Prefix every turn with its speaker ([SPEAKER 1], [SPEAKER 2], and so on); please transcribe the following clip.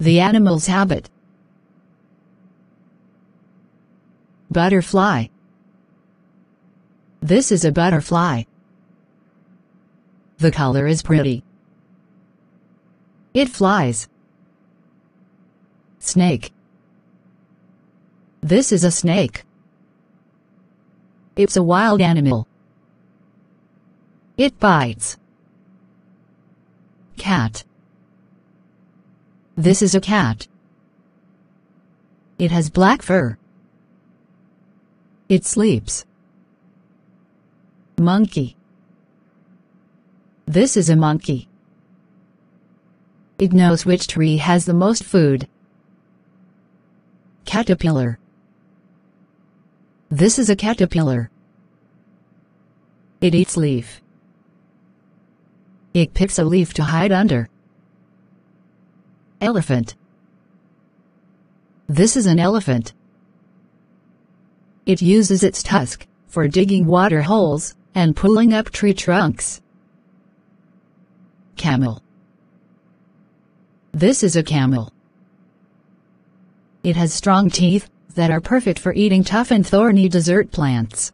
[SPEAKER 1] The animal's habit. Butterfly. This is a butterfly. The color is pretty. It flies. Snake. This is a snake. It's a wild animal. It bites. Cat. This is a cat. It has black fur. It sleeps. Monkey. This is a monkey. It knows which tree has the most food. Caterpillar. This is a caterpillar. It eats leaf. It picks a leaf to hide under. Elephant. This is an elephant. It uses its tusk for digging water holes and pulling up tree trunks. Camel. This is a camel. It has strong teeth that are perfect for eating tough and thorny desert plants.